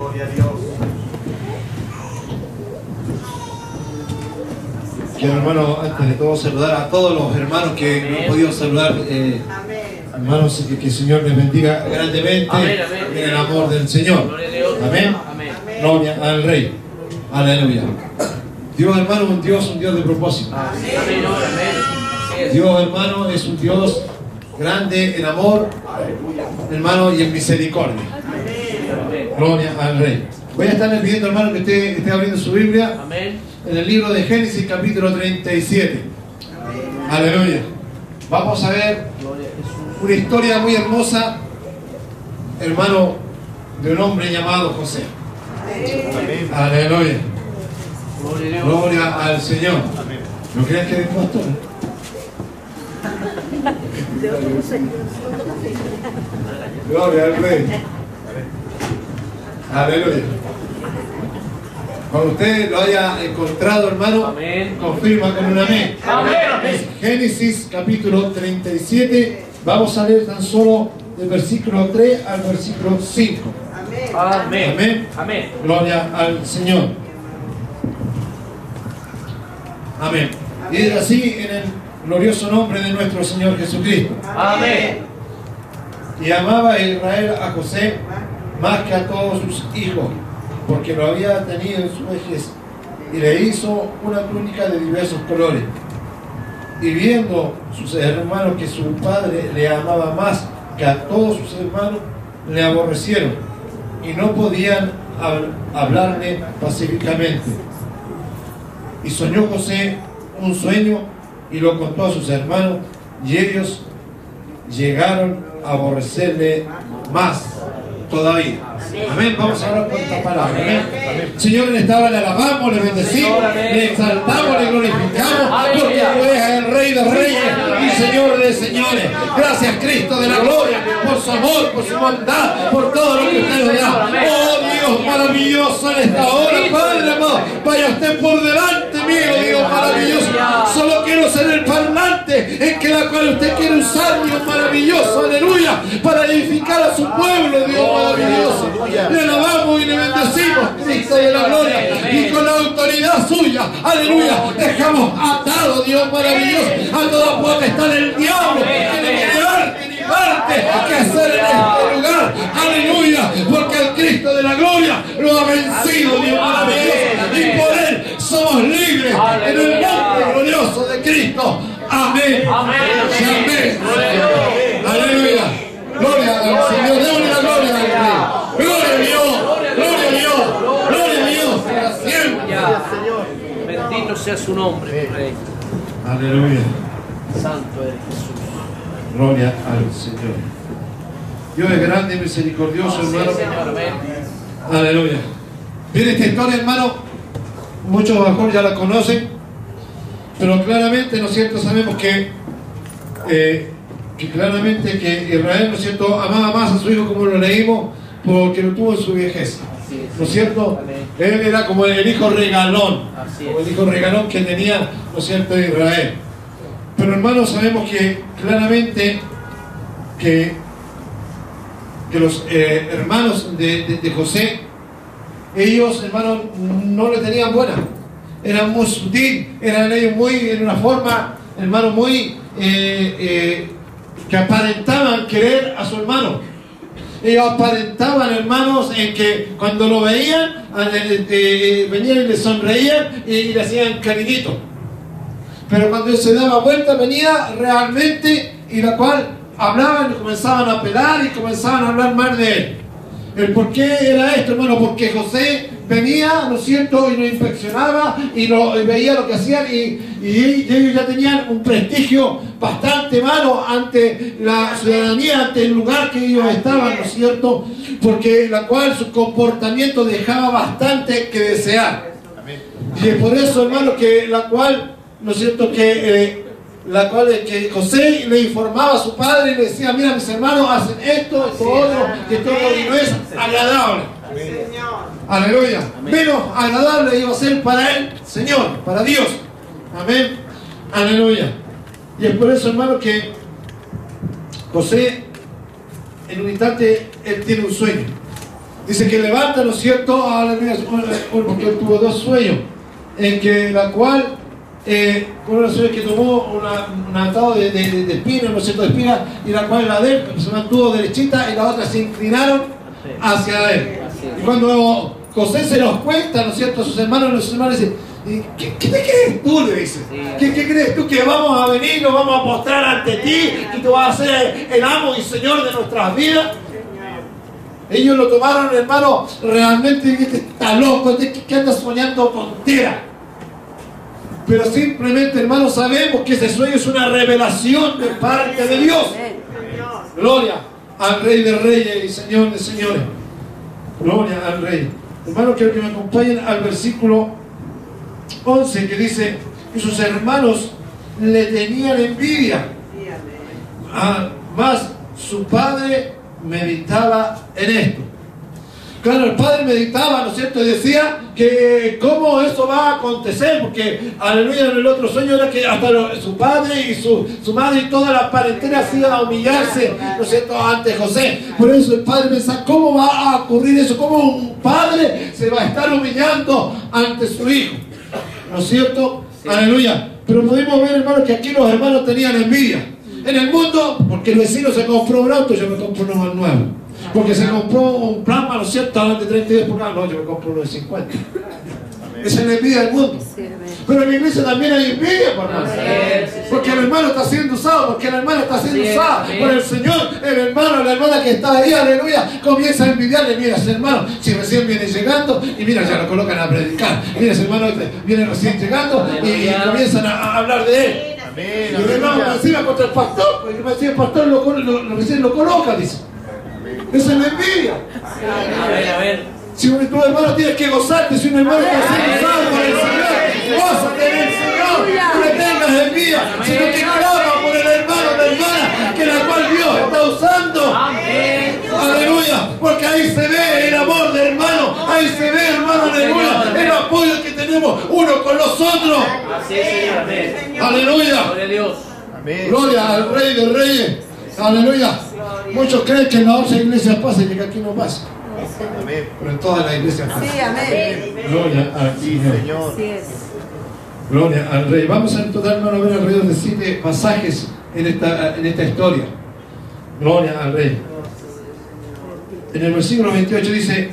Gloria a Dios. Quiero, hermano, antes de todo saludar a todos los hermanos que no he podido saludar. eh, hermanos, que, que el Señor les bendiga grandemente Amén, amén. en el amor del Señor. Gloria a Dios. Amén. Amén. Gloria al Rey. Aleluya. Dios, hermano, un Dios, un Dios de propósito. Es. Dios, hermano, es un Dios grande en amor, hermano, y en misericordia. Amén. Gloria al Rey. Voy a estarle pidiendo, hermano, que usted esté abriendo su Biblia Amén. en el libro de Génesis, capítulo 37. Aleluya. Vamos a ver una historia muy hermosa, hermano, de un hombre llamado José. Amén. Aleluya. Gloria al Señor. Amén. ¿No crees que es pastor? Gloria al Rey. Aleluya. Cuando usted lo haya encontrado, hermano, Amén. confirma con un amén. Amén. Génesis capítulo 37. Vamos a leer tan solo del versículo 3 al versículo 5. Amén. Amén. Amén. Gloria al Señor. Amén. Y es así en el glorioso nombre de nuestro Señor Jesucristo. Amén. Y amaba Israel a José más que a todos sus hijos, porque lo había tenido en su vejez, y le hizo una túnica de diversos colores. Y viendo sus hermanos que su padre le amaba más que a todos sus hermanos, le aborrecieron y no podían hab- hablarle pacíficamente. Y soñó José un sueño y lo contó a sus hermanos, y ellos llegaron a aborrecerle más todavía. Amén. Vamos a hablar con esta palabra. Amén. Señor, en esta hora le alabamos, le bendecimos, le exaltamos, le glorificamos, porque tú eres el Rey de Reyes y Señor de Señores. Gracias, Cristo de la gloria, por su amor, por su bondad, por todo lo que usted nos da. Dios maravilloso en esta hora, Padre amado. Vaya usted por delante mío, Dios maravilloso. Solo quiero ser el parlante en que la cual usted quiere usar, Dios maravilloso, aleluya, para edificar a su pueblo, Dios maravilloso. Le alabamos y le bendecimos, Cristo de la gloria, y con la autoridad suya, aleluya, dejamos atado, Dios maravilloso, a toda potestad del diablo, en el nombre glorioso de Cristo. Amén. Amén. Amén. Aleluya. Gloria al Señor. Démosle la gloria al Rey. Gloria a Dios. Gloria a Dios. Gloria a Dios. Para siempre. Bendito sea su nombre, Rey. Aleluya. Santo eres Jesús. Gloria al Señor. Dios es grande y misericordioso, hermano. Señor. Aleluya. Bien, esta historia, hermano, muchos a lo mejor ya la conocen, pero claramente, ¿no es cierto? Sabemos que, eh, que claramente que Israel, ¿no es cierto?, amaba más a su hijo como lo leímos, porque lo tuvo en su es. ¿No es cierto? Él era como el hijo regalón, como el hijo regalón que tenía, ¿no es cierto?, Israel. Pero hermanos, sabemos que claramente que, que los eh, hermanos de, de- de José, ellos, hermanos, no le tenían buena. Eran muy sutil, eran ellos muy, en una forma, hermano, muy, eh, eh, que aparentaban querer a su hermano. Ellos aparentaban, hermanos, en que cuando lo veían, eh, eh, venían y le sonreían y, le hacían cariñito. Pero cuando se daba vuelta, venía realmente y la cual hablaban y comenzaban a pelar y comenzaban a hablar mal de él. ¿El por qué era esto, hermano? Porque José venía, ¿no es cierto?, y lo inspeccionaba y, lo, y veía lo que hacían y ellos ya tenían un prestigio bastante malo ante la ciudadanía, ante el lugar que ellos estaban, ¿no es cierto? Porque la cual su comportamiento dejaba bastante que desear. Y es por eso, hermano, que la cual, ¿no es cierto?, que eh, la cual es que José le informaba a su padre y le decía, mira, mis hermanos hacen esto, esto, otro, que esto no es agradable. Aleluya. Menos agradable iba a ser para él, Señor, para Dios. Amén. Aleluya. Y es por eso, hermano, que José, en un instante, él tiene un sueño. Dice que levanta, ¿no es cierto? Aleluya, porque él tuvo dos sueños, en que la cual, eh, uno de los sueños que tomó una, un atado de, de, de espinas, ¿no es cierto? De espinas, y la cual la de él se mantuvo derechita y las otras se inclinaron hacia él. Y cuando José se los cuenta, ¿no es cierto? A sus hermanos, los hermanos dicen, ¿qué, qué te crees tú? Le dice. ¿Qué, ¿Qué crees tú que vamos a venir, nos vamos a postrar ante ti y tú vas a ser el amo y señor de nuestras vidas? Ellos lo tomaron, hermano, realmente este está loco, este que anda soñando tontera. Pero simplemente, hermano, sabemos que ese sueño es una revelación de parte de Dios. Gloria al Rey de Reyes y Señor de Señores. Gloria al Rey. Hermano, quiero que me acompañen al versículo 11 que dice que sus hermanos le tenían envidia. Ah, más su padre meditaba en esto. Claro, el padre meditaba, ¿no es cierto? Y decía que cómo eso va a acontecer, porque aleluya en el otro sueño era que hasta lo- su padre y su, su madre y toda la parentela se iban a humillarse, ¿no es cierto?, ante José. Por eso el padre pensaba, ¿cómo va a ocurrir eso? ¿Cómo un padre se va a estar humillando ante su hijo? ¿No es cierto? Aleluya. Pero pudimos ver, hermanos, que aquí los hermanos tenían envidia. En el mundo, porque el vecino se compró un auto, yo me compro uno más nuevo. Porque se compró un plasma, ¿no es cierto?, de 32 pulgadas, no, yo me compro uno de 50. Esa es la envidia del mundo. Pero en la iglesia también hay envidia, por hermano. Porque el hermano está siendo usado, porque la hermana está siendo usada por el Señor. El hermano, la hermana que está ahí, aleluya, comienza a envidiarle. Mira, ese hermano, si recién viene llegando, y mira, ya lo colocan a predicar. Mira, ese hermano este viene recién llegando y, comienzan a, hablar de él. Amén. Y el hermano encima contra el pastor, porque el pastor lo, lo, lo, recién lo coloca, dice. Esa es la envidia. A ver, a ver. Si un, tu hermano tienes que gozarte, si un hermano está siendo usado por el Señor, gózate en el Señor, no le tengas envidia, sino que clama por el hermano, la hermana, que la cual Dios está usando. Amén. Aleluya, porque ahí se ve el amor del hermano, ahí se ve, hermano, aleluya, el apoyo que tenemos uno con los otros. Así es, Señor. Amén. Aleluya. Gloria a Dios. Amén. Gloria al Rey de Reyes. Aleluya. Muchos creen que en la otra iglesia pasa y que aquí no pasa. Amén. Pero en todas las iglesias pasa. Sí, amén. Gloria al Sí, Señor. Gloria al Rey. Vamos a en total, a ver alrededor de siete pasajes en esta, en esta historia. Gloria al Rey. En el versículo 28 dice,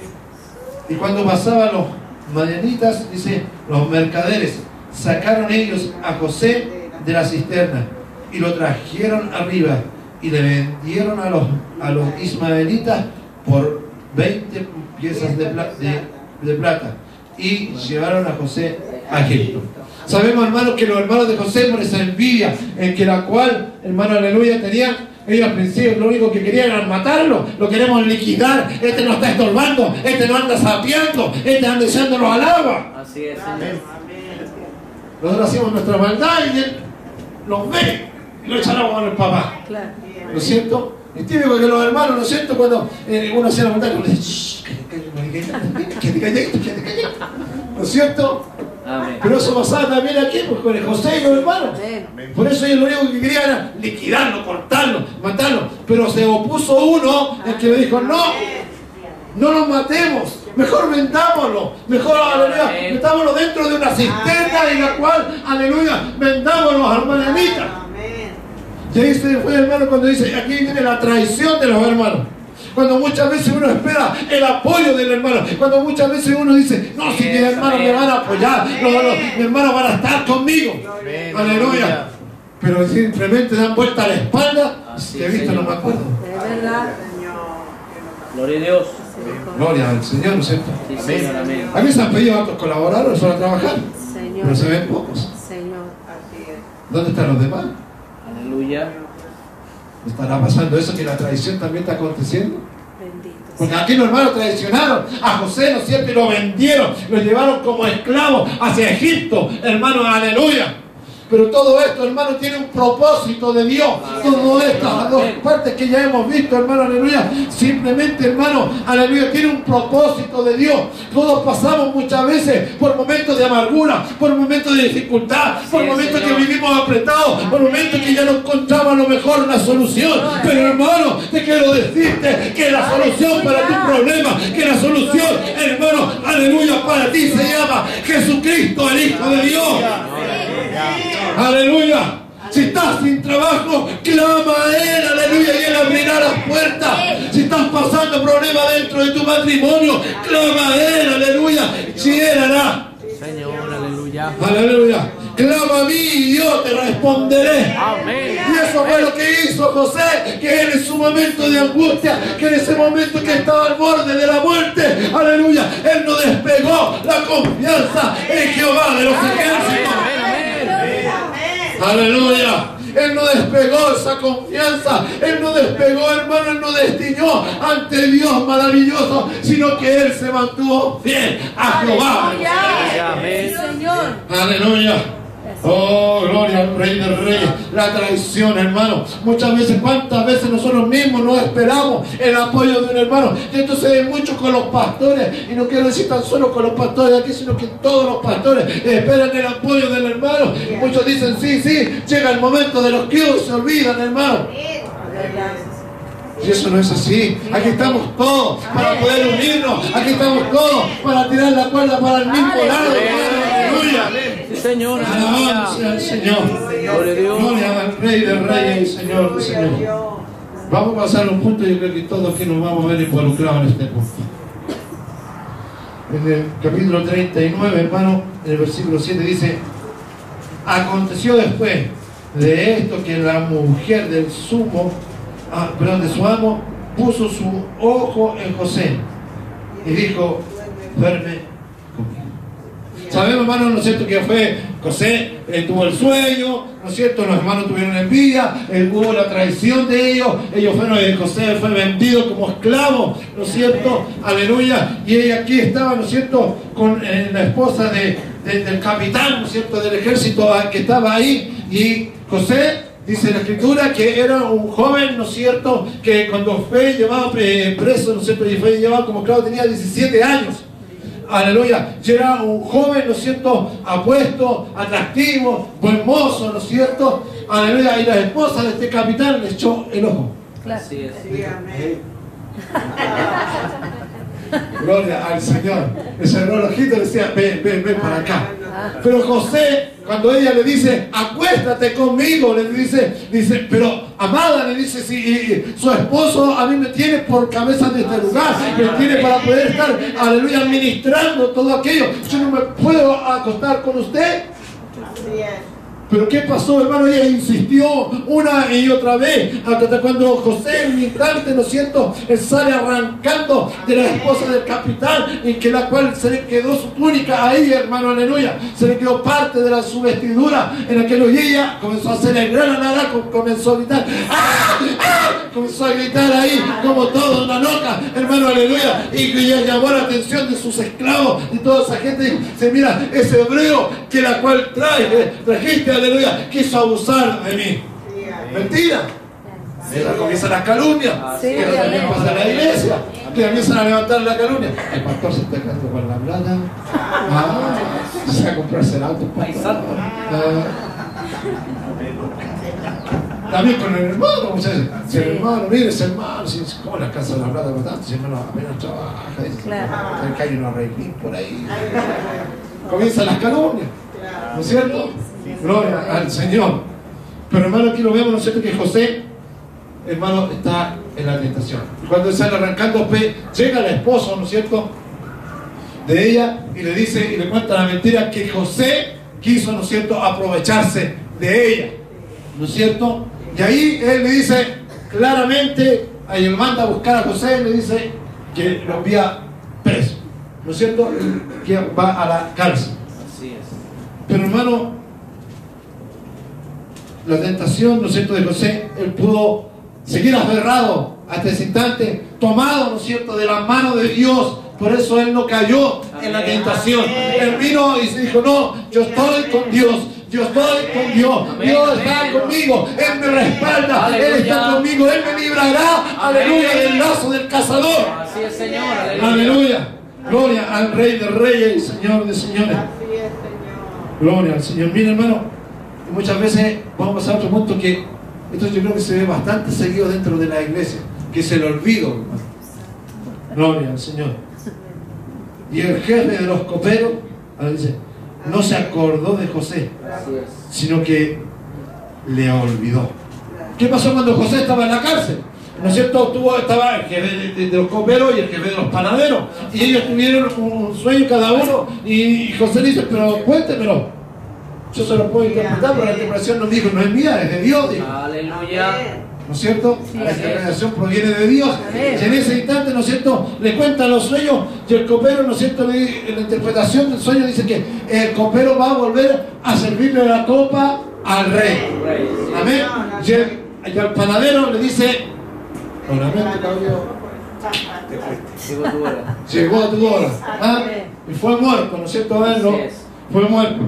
y cuando pasaban los madianitas, dice, los mercaderes, sacaron ellos a José de la cisterna y lo trajeron arriba y le vendieron a los, a los ismaelitas por 20 piezas de, pla- de- de plata y llevaron a José a Egipto. Sabemos, hermanos, que los hermanos de José, por esa envidia en que la cual, hermano, aleluya, tenían, ellos al principio lo único que querían era matarlo, lo queremos liquidar, este nos está estorbando, este nos anda sapeando, este anda echándonos al agua. Así es, Señor. Nosotros hacemos nuestra maldad y él los ve y lo echan agua con el papá. Claro. ¿No es cierto? Es típico que los hermanos, ¿no es cierto? Cuando eh, uno hacía la maldad, uno le dice, "Shh, quédate calladito, quédate calladito". ¿No es cierto? Amén. Pero eso pasaba también aquí, pues con el José y los hermanos. Amén. Por eso ellos lo único que querían era liquidarlo, cortarlo, matarlo. Pero se opuso uno, el que le dijo, no, no nos matemos, mejor vendámoslo, mejor, aleluya, metámoslo dentro de una cisterna en la cual, aleluya, vendámoslo, hermanita. Y ahí se fue hermano cuando dice, aquí viene la traición de los hermanos. Cuando muchas veces uno espera el apoyo del hermano. Cuando muchas veces uno dice, no, si mis hermanos me van a apoyar, los, los- mis hermanos van a estar conmigo. Amén. Aleluya. Pero simplemente dan vuelta a la espalda. Así Que visto, no Señor. me acuerdo. Es verdad. Gloria a Dios. Gloria al Señor, ¿no es cierto? Sí, Señor. Amén. A mí se han pedido otros colaboradores para trabajar, Señor. pero se ven pocos. Señor. ¿Dónde están los demás? Aleluya. ¿Estará pasando eso que la traición también está aconteciendo? Bendito. Porque aquí los hermanos traicionaron a José, ¿no es cierto? Y lo vendieron, lo llevaron como esclavo hacia Egipto, hermanos, aleluya. Pero todo esto, hermano, tiene un propósito de Dios. Todo estas dos partes que ya hemos visto, hermano, aleluya. Simplemente, hermano, aleluya, tiene un propósito de Dios. Todos pasamos muchas veces por momentos de amargura, por momentos de dificultad, por momentos que vivimos apretados, por momentos que ya no encontramos a lo mejor una solución. Pero hermano, te quiero decirte que la solución para tu problema, que la solución, hermano, aleluya, para ti se llama Jesucristo, el Hijo de Dios. Aleluya. Si estás sin trabajo, clama a Él, aleluya, y Él abrirá las puertas. Si estás pasando problemas dentro de tu matrimonio, clama a Él, aleluya, si Él hará. Señor, aleluya. Aleluya. Clama a mí y yo te responderé. Amén. Y eso fue lo que hizo José, que él en su momento de angustia, que en ese momento que estaba al borde de la muerte, aleluya, él no despegó la confianza en Jehová de los ejércitos. Aleluya. Él no despegó esa confianza. Él no despegó, hermano. Él no destiñó ante Dios maravilloso, sino que Él se mantuvo fiel a Jehová. Aleluya. Señor. Aleluya. Oh, gloria al Rey de Reyes. La traición, hermano. Muchas veces, cuántas veces nosotros mismos no esperamos el apoyo de un hermano. Y esto se ve mucho con los pastores. Y no quiero decir tan solo con los pastores aquí, sino que todos los pastores esperan el apoyo del hermano. Y muchos dicen, sí, sí, llega el momento de los y se olvidan, hermano. Y eso no es así. Aquí estamos todos para poder unirnos. Aquí estamos todos para tirar la cuerda para el mismo lado. Aleluya. Sí, Señor, Alabado sea aleluya. el Señor. Gloria al Rey de Reyes y Señor de Señor. Vamos a pasar un punto y yo creo que todos aquí nos vamos a ver involucrados en este punto. En el capítulo 39, hermano, en el versículo 7 dice, aconteció después de esto que la mujer del sumo, ah, perdón, de su amo, puso su ojo en José y dijo, duerme conmigo. Sabemos, hermano, ¿no es cierto? Que fue José, eh, tuvo el sueño, ¿no es cierto? Los hermanos tuvieron envidia, eh, hubo la traición de ellos, ellos fueron, eh, José fue vendido como esclavo, ¿no es cierto? Aleluya. Y ella aquí estaba, ¿no es cierto? Con eh, la esposa de, de- del capitán, ¿no es cierto? Del ejército ah, que estaba ahí. Y José Dice la escritura que era un joven, ¿no es cierto? Que cuando fue llevado preso, ¿no es cierto? Y fue llevado como esclavo, tenía 17 años. Aleluya. Y era un joven, ¿no es cierto? Apuesto, atractivo, buen mozo, ¿no es cierto? Aleluya. Y la esposa de este capitán le echó el ojo. Así es. Gloria al Señor. Ese relojito le decía, ven, ven, ven para acá. Pero José, cuando ella le dice, acuéstate conmigo, le dice, dice, pero amada, le dice, si su esposo a mí me tiene por cabeza de este lugar, me tiene para poder estar, aleluya, administrando todo aquello. Yo no me puedo acostar con usted. Pero ¿qué pasó, hermano? Ella insistió una y otra vez, hasta cuando José, en un instante, ¿no es sale arrancando de la esposa del capitán, y que la cual se le quedó su túnica ahí, hermano, aleluya. Se le quedó parte de la, su vestidura en aquello y ella comenzó a celebrar a nada, comenzó a gritar, ¡ah! ¡ah! Comenzó a gritar ahí, como toda una loca, hermano, aleluya. Y ella llamó la atención de sus esclavos y toda esa gente. y Dice, mira, ese hebreo que la cual trae, trajiste, aleluya, quiso abusar de mí. Mentira. Ahí comienza la calumnia. Sí, que también pasa en la iglesia. Que comienzan a levantar la calumnia. El pastor se está quedando con la plata. Ah, se va a comprarse el auto. Ah. También con el hermano, muchas veces. Si el hermano, mire ese hermano, si cómo la casa de la plata bastante, si el hermano apenas trabaja, Claro. que hay unos arreglín por ahí. Comienzan las calumnias, ¿no es cierto? Gloria al Señor. Pero hermano, aquí lo vemos, ¿no es cierto? Que José, hermano, está en la tentación. Cuando sale arrancando pe, llega la esposa, ¿no es cierto? De ella y le dice y le cuenta la mentira que José quiso, ¿no es cierto?, aprovecharse de ella, ¿no es cierto? Y ahí él le dice claramente, ahí él manda a buscar a José y le dice que lo envía preso, ¿no es cierto? Que va a la cárcel. Así es. Pero hermano, la tentación, ¿no es cierto?, de José, él pudo seguir aferrado hasta ese instante, tomado, ¿no es cierto?, de la mano de Dios. Por eso él no cayó en la tentación. Él vino y se dijo, no, yo estoy con Dios. Yo estoy con Dios. Dios está conmigo. Él me respalda. Él está conmigo. Él me librará. Aleluya. Del lazo del cazador. Así es, Señor. Aleluya. Aleluya. Gloria al Rey de Reyes y Señor de Señores. Gloria al Señor. Mira, hermano, muchas veces vamos a otro punto que esto yo creo que se ve bastante seguido dentro de la iglesia, que es el olvido. Gloria al Señor. Y el jefe de los coperos dice, no se acordó de José, sino que le olvidó. ¿Qué pasó cuando José estaba en la cárcel? ¿No es cierto? Tuvo, estaba el jefe de los coperos y el jefe de los panaderos. Y ellos tuvieron un sueño cada uno. Y José dice, pero cuéntemelo. Yo se lo puedo interpretar, pero la interpretación no dijo, no es mía, es de Dios. dijo. Aleluya. ¿No es cierto? Sí, la interpretación proviene de Dios. Y en ese instante, ¿no es cierto? Le cuentan los sueños y el copero, ¿no es cierto? En la interpretación del sueño dice que el copero va a volver a servirle la copa al rey. Rey, sí. Amén. Y, el, y al panadero le dice, "Solamente, caballero, Digo tú ahora. llegó a tu hora. ¿Ah? Y fue muerto, ¿no es cierto? Fue muerto.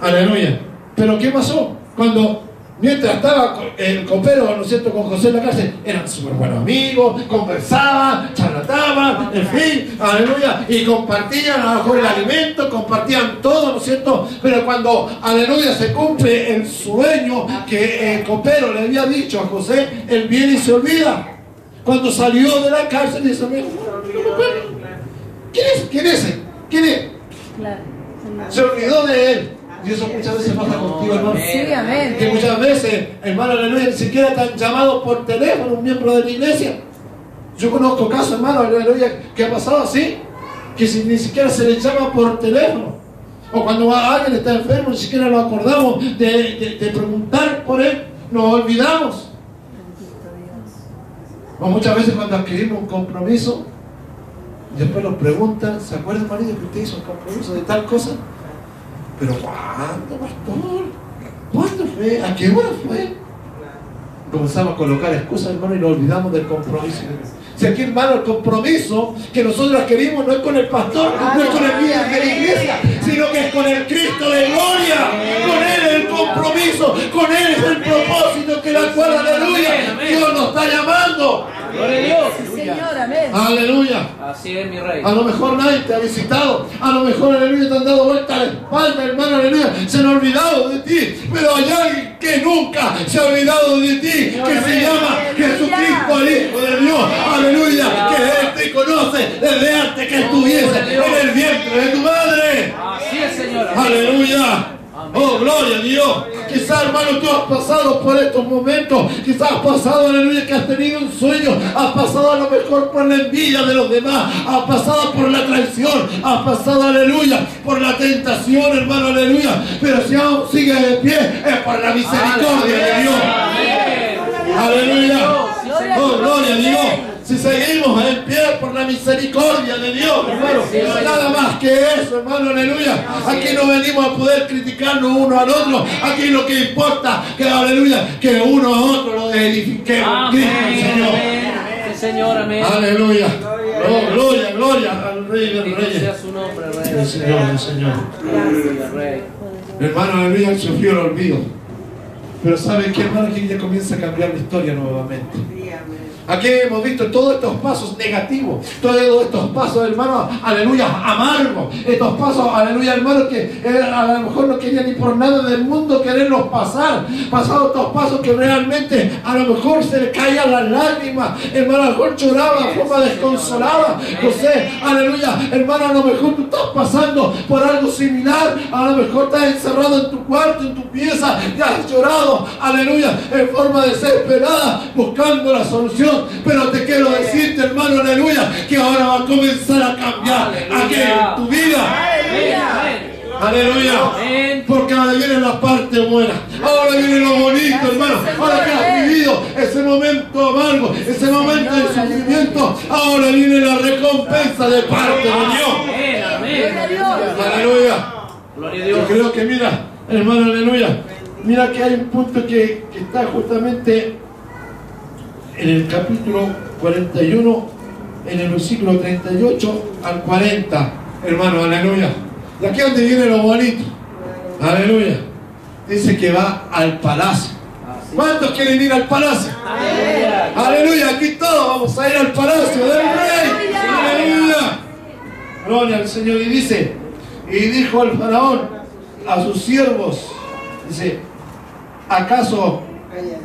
Aleluya. Pero ¿qué pasó? Cuando, mientras estaba el copero, ¿no es cierto?, con José en la cárcel, eran súper buenos amigos, conversaban, charlataban, en fin, aleluya, y compartían a lo mejor el alimento, compartían todo, ¿no es cierto? Pero cuando, aleluya, se cumple el sueño que el copero le había dicho a José, él viene y se olvida. Cuando salió de la cárcel, dice, "Mira, no me acuerdo. ¿quién es? ¿Quién es? ¿Quién es? Se olvidó de él. Y eso muchas veces pasa contigo, hermano. Sí, amén. Que muchas veces, hermano, aleluya, ni siquiera te han llamado por teléfono un miembro de la iglesia. Yo conozco casos, hermano, aleluya, que ha pasado así, que si, ni siquiera se le llama por teléfono. O cuando alguien está enfermo, ni siquiera lo acordamos de, de- de preguntar por él, nos olvidamos. O muchas veces cuando adquirimos un compromiso, después nos preguntan, ¿se acuerda marido que usted hizo un compromiso de tal cosa? Pero ¿cuándo, pastor? ¿Cuándo fue? ¿A qué hora fue? Comenzamos a colocar excusas, hermano, y nos olvidamos del compromiso. Si aquí, hermano, el compromiso que nosotros adquirimos no es con el pastor, no es con el líder de la iglesia, sino que es con el Cristo de gloria. Con Él es el compromiso, con Él es el propósito que la cual, aleluya, Dios nos está llamando. Gloria a Dios. Sí, Señor, amén. Aleluya. Así es, mi rey. A lo mejor nadie te ha visitado, a lo mejor, aleluya, te han dado vuelta a la espalda, hermano, aleluya, se han olvidado de ti, pero hay alguien que nunca se ha olvidado de ti, que se llama Jesucristo, el Hijo de Dios, aleluya, que Él te conoce desde antes que estuviese en el vientre de tu madre. Así es, Señor. Aleluya. Oh, gloria a Dios. Quizás, hermano, tú has pasado por estos momentos. Quizás has pasado, aleluya, que has tenido un sueño. Has pasado a lo mejor por la envidia de los demás. Has pasado por la traición. Has pasado, aleluya, por la tentación, hermano, aleluya. Pero si aún sigues de pie, es por la misericordia de Dios. Aleluya. Oh, gloria a Dios. Rey. Si seguimos en pie por la misericordia de Dios, hermano. Sí, Señor. Nada más que eso, hermano, aleluya. Aquí no venimos a poder criticarnos uno al otro. Aquí lo que importa, que aleluya, que uno a otro lo edifiquemos. Cristo, Amén. Señor. Amén. Sí, Señor. Amén. Aleluya. Oh, gloria, gloria al Rey de Bendito sea su nombre, El Rey. Señor, el Señor. Aleluya, Rey. Hermano, aleluya, sufrió el olvido. Pero ¿sabe qué, hermano? Aquí ya comienza a cambiar la historia nuevamente. Aquí hemos visto todos estos pasos negativos, todos estos pasos, hermano, aleluya, amargos, estos pasos, aleluya, hermano, que eh, a lo mejor no quería ni por nada del mundo quererlos pasar, pasado estos pasos que realmente a lo mejor se le caían las lágrimas, hermano, a lo mejor lloraba de forma desconsolada, José, aleluya, hermano, a lo mejor tú estás pasando por algo similar, a lo mejor estás encerrado en tu cuarto, en tu pieza, y has llorado, aleluya, en forma desesperada, buscando la solución. Pero te quiero decirte, hermano, aleluya, que ahora va a comenzar a cambiar aquí en tu vida. Aleluya. Amén. Porque ahora viene la parte buena. Ahora viene lo bonito, hermano. Ahora que has vivido ese momento amargo, ese momento de sufrimiento, ahora viene la recompensa de parte de Dios. Aleluya. Gloria a Yo Dios. creo que mira, hermano, aleluya. Mira que hay un punto que, que está justamente en el capítulo 41, en el versículo 38 al 40, hermano, aleluya. Y aquí es donde viene lo bonito. Aleluya. dice que va al palacio. ¿Cuántos quieren ir al palacio? Aleluya. Aleluya, aquí todos vamos a ir al palacio del rey. Aleluya. Gloria al Señor. Y dice, y dijo el faraón a sus siervos, dice, ¿acaso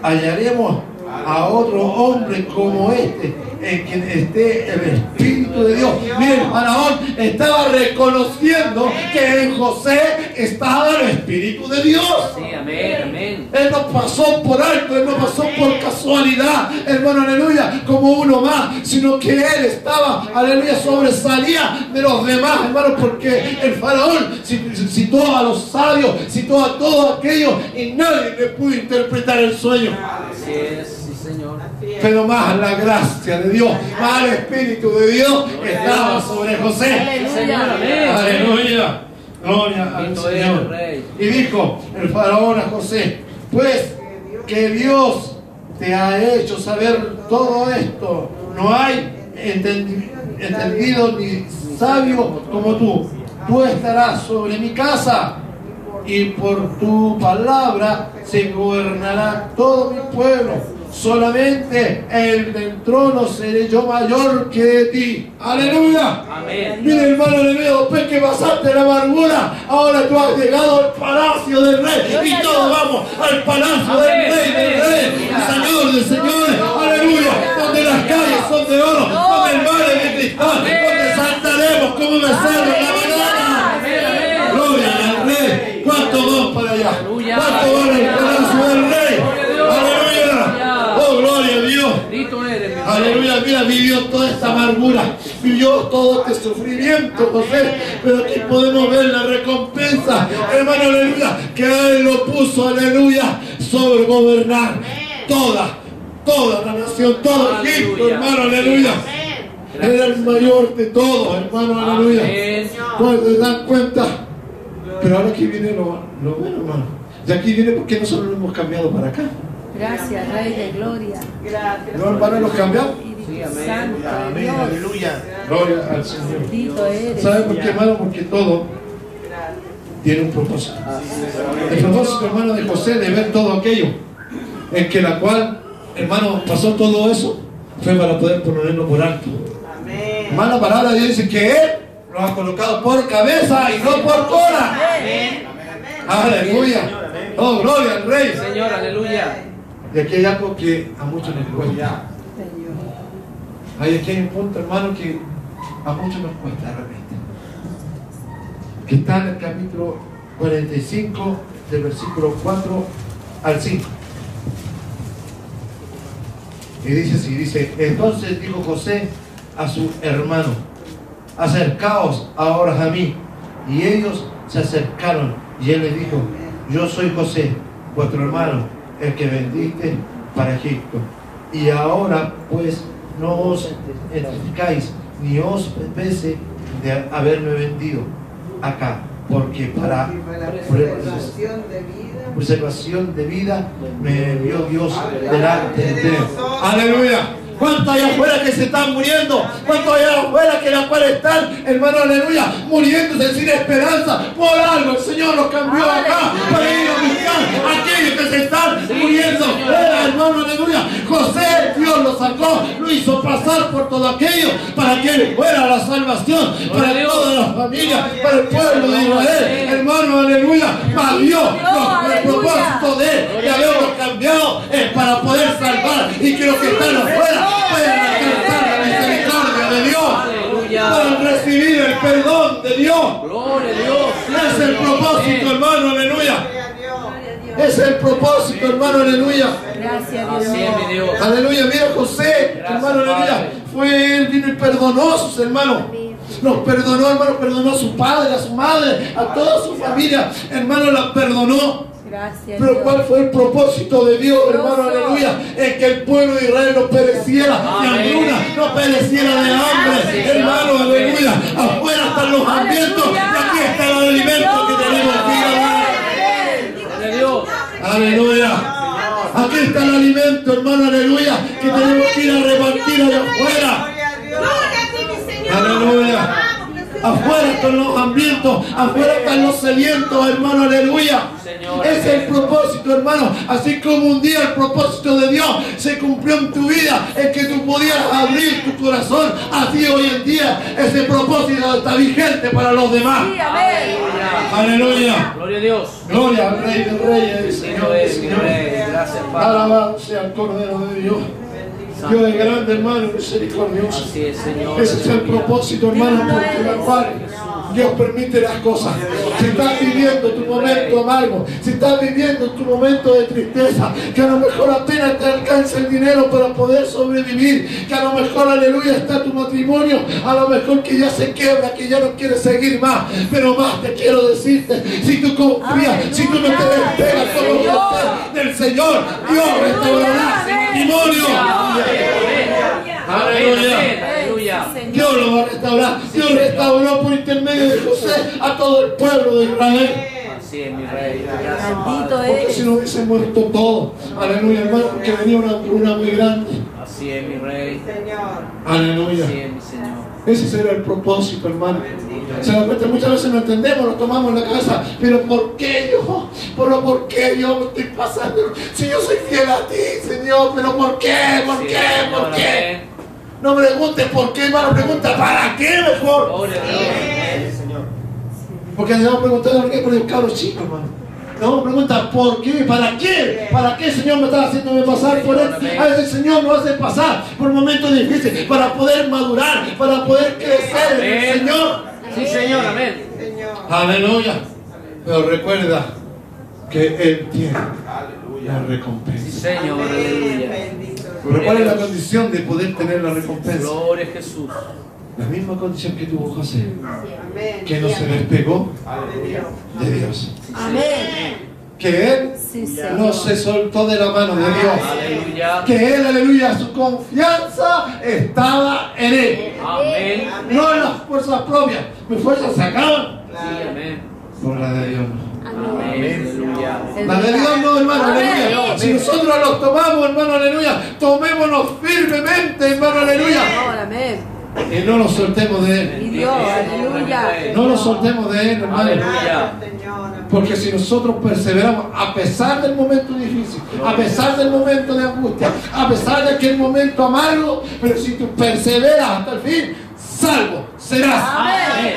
hallaremos a otro hombre como este en quien esté el Espíritu de Dios? Mire, el faraón estaba reconociendo que en José estaba el Espíritu de Dios. Sí, amén, amén. Él no pasó por alto, Él no pasó por casualidad, hermano, aleluya, como uno más, sino que Él estaba, aleluya, sobresalía de los demás, hermano, porque el faraón citó a los sabios, citó a todos aquellos y nadie le pudo interpretar el sueño. Así es, Señor. Pero más la gracia de Dios, más el Espíritu de Dios estaba sobre José. Amén. Aleluya. Gloria al Señor. Y dijo el faraón a José, pues que Dios te ha hecho saber todo esto. No hay entendi- entendido ni sabio como tú. Tú estarás sobre mi casa y por tu palabra se gobernará todo mi pueblo. Solamente el del trono seré yo mayor que de ti. Aleluya. Amén. Mira hermano, aleluya, después que pasaste la amargura, ahora tú has llegado al palacio del rey. Y todos vamos al palacio del rey, del rey, y señor de señores, aleluya, donde las calles son de oro, donde el mar es de cristal, donde saltaremos como becerro en Aleluya, mira, vivió toda esta amargura, vivió todo este sufrimiento, José, pero aquí podemos ver la recompensa, hermano, aleluya, que Él lo puso, aleluya, sobre gobernar toda, toda la nación, todo Egipto, hermano, aleluya. Era el mayor de todos, hermano, aleluya. Cuando se dan cuenta, pero ahora aquí viene lo, lo bueno, hermano. De aquí viene porque nosotros lo hemos cambiado para acá. Gracias, Rey de Gloria. No, hermano, lo cambiamos. Sí, amén. Santo Amén, Dios. aleluya. Gloria al Señor. Bendito eres. ¿Sabe por qué, hermano? Porque todo tiene un propósito. El propósito, hermano, de José de ver todo aquello, en que la cual, hermano, pasó todo eso, fue para poder ponerlo por alto. Hermano, la palabra de Dios dice que Él lo ha colocado por cabeza y no por cola. Aleluya. Oh, gloria al Rey. Señor, aleluya. Y aquí hay algo que a muchos nos cuesta. Hay aquí un punto, hermano, que a muchos nos cuesta realmente. Que está en el capítulo 45, del versículo 4 al 5. Y dice así, dice, entonces dijo José a su hermano, acercaos ahora a mí. Y ellos se acercaron y él les dijo, yo soy José, vuestro hermano, el que vendiste para Egipto. Y ahora pues no os entrificáis, ni os pese de haberme vendido acá, porque para Preservación de vida. preservación de vida me envió Dios delante de ustedes. Aleluya. ¿Cuántos allá afuera que se están muriendo? ¿Cuántos allá afuera que la cual están, hermano, aleluya, muriéndose sin esperanza? Por algo el Señor los cambió acá para ir a buscar a aquellos que se están muriendo. Era, hermano, aleluya. José, Dios lo sacó, lo hizo pasar por todo aquello para que fuera la salvación para todas las familias, para el pueblo de Israel. Hermano, aleluya. Mas Dios, los- el propósito de él, de haberlo cambiado, es para poder salvar y que los que están afuera Puedan recibir el perdón de Dios. Gloria a Dios. Es el propósito, hermano, aleluya. Es el propósito, hermano, aleluya. Gracias, Dios. Aleluya, mira José, hermano, aleluya. Fue él, vino y perdonó a sus hermanos. Los perdonó, hermano, perdonó a su padre, a su madre, a toda su familia. Hermano, la perdonó. Gracias, Pero Dios. ¿cuál fue el propósito de Dios, hermano? Aleluya. Es que el pueblo de Israel no pereciera de hambruna, no pereciera de hambre. Hermano, aleluya. Afuera están los hambrientos y aquí está el alimento que tenemos que ir a dar. Gloria a Dios. Aleluya. Aquí está el alimento, hermano, aleluya, que tenemos que ir a repartir allá afuera. Aleluya. Afuera están los hambrientos, afuera están los sedientos, hermano, aleluya. Ese es el propósito, hermano. Así como un día el propósito de Dios se cumplió en tu vida, es que tú podías abrir tu corazón. Así hoy en día ese propósito está vigente para los demás. Sí, amén. Aleluya. Gloria a Dios. Gloria al Rey de Reyes, Señor de Señores. Gracias, Padre. Alabado sea el Cordero de Dios. Dios es grande, hermano, misericordioso. Ese es el propósito, hermano, porque la cual Dios permite las cosas. Si estás viviendo tu momento amargo, si estás viviendo tu momento de tristeza, que a lo mejor apenas te alcanza el dinero para poder sobrevivir, que a lo mejor, aleluya, está tu matrimonio, a lo mejor que ya se quiebra, que ya no quieres seguir más, pero más te quiero decirte, si tú confías, si tú no te despegas como usted del Señor, Dios restaurará ese matrimonio. Aleluya. Dios lo va a restaurar. Dios restauró por intermedio de José a todo el pueblo de Israel. Así es, mi rey. Porque si no hubiese muerto todo. Aleluya, hermano, porque venía una hambruna muy grande. Así es, mi rey. Señor. Aleluya. Así es, mi Señor. Ese será el propósito, hermano. Se da cuenta, muchas veces no entendemos, lo tomamos en la cabeza. Pero ¿por qué yo? ¿Pero por qué yo me estoy pasando? Si yo soy fiel a ti, Señor, pero ¿por qué? ¿Por qué? ¿Por qué? No me preguntes por qué, hermano, pregunta ¿para qué mejor? Gloria a Dios. Porque le vamos a preguntar por qué por el cabro chico, hermano. Le vamos a preguntar por qué, para qué, para qué el Señor me está haciéndome pasar por esto. A veces el Señor nos hace pasar por momentos difíciles para poder madurar, para poder crecer Amén. Señor. Sí, Señor. Amén. Aleluya. Pero recuerda que Él tiene la Sí, recompensa. Señor. Aleluya. Pero ¿cuál es la condición de poder tener la recompensa? Gloria a Jesús. La misma condición que tuvo José, Amén. que no se despegó de Dios. Amén. Que Él Sí, no se soltó de la mano de Dios. Aleluya. que él, aleluya, su confianza estaba en él, Amén. no en las fuerzas propias. Mis fuerzas se acaban, Sí, amén. por la de Dios no. Amén. Aleluya. La de Dios no, hermano, aleluya. Si nosotros los tomamos, hermano, aleluya, tomémonos firmemente, hermano, aleluya, amén. y no nos soltemos de él. Y Dios, aleluya. No nos soltemos de él, hermano. Aleluya. Porque si nosotros perseveramos, a pesar del momento difícil, a pesar del momento de angustia, a pesar de aquel momento amargo, pero si tú perseveras hasta el fin, salvo serás. Amén.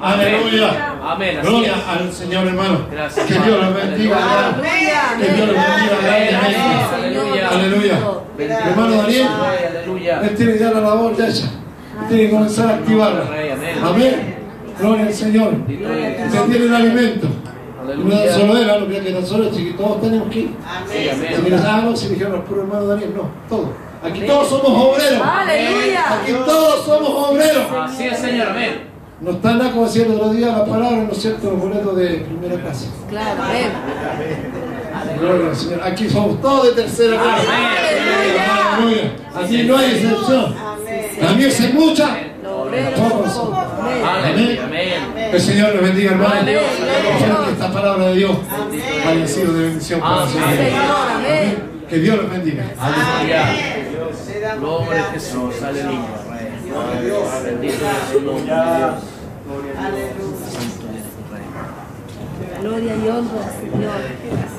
Aleluya. Amén. Gloria al Señor, hermano. Gracias, Que Dios los bendiga. Aleluya. Que Dios los bendiga Amén. grandemente. Aleluya. Aleluya. Hermano Daniel, Aleluya. él tiene ya la labor ya hecha. Tiene que comenzar a activarla. Amén. Gloria al Señor. Usted tiene el alimento. Es solo no crean que tan solo es chiquito, todos tenemos que ir. Sí, Amén. Si miras, ah, no, si dijeron los puros hermanos Daniel, no, todos. Aquí todos somos obreros. Aleluya. Aquí todos somos obreros. Así es, Señor. Amén. No están nada como decía el otro día la palabra, ¿no es cierto? Los boletos de primera clase. Claro, amén. Gloria al Señor. Aquí somos todos de tercera clase. Aleluya. Aleluya. Aquí no hay excepción. Amén. También se mucha. Los obreros somos. Amén. Amén. El Señor les bendiga, hermano. Que esta palabra de Dios haya sido de bendición para amén. Que Dios los bendiga. Aleluya. Gloria a Jesús. Señor. Aleluya. Rey. Bendito es el nombre de Dios. Aleluya. Santo es tu Rey. Gloria y honra, Señor.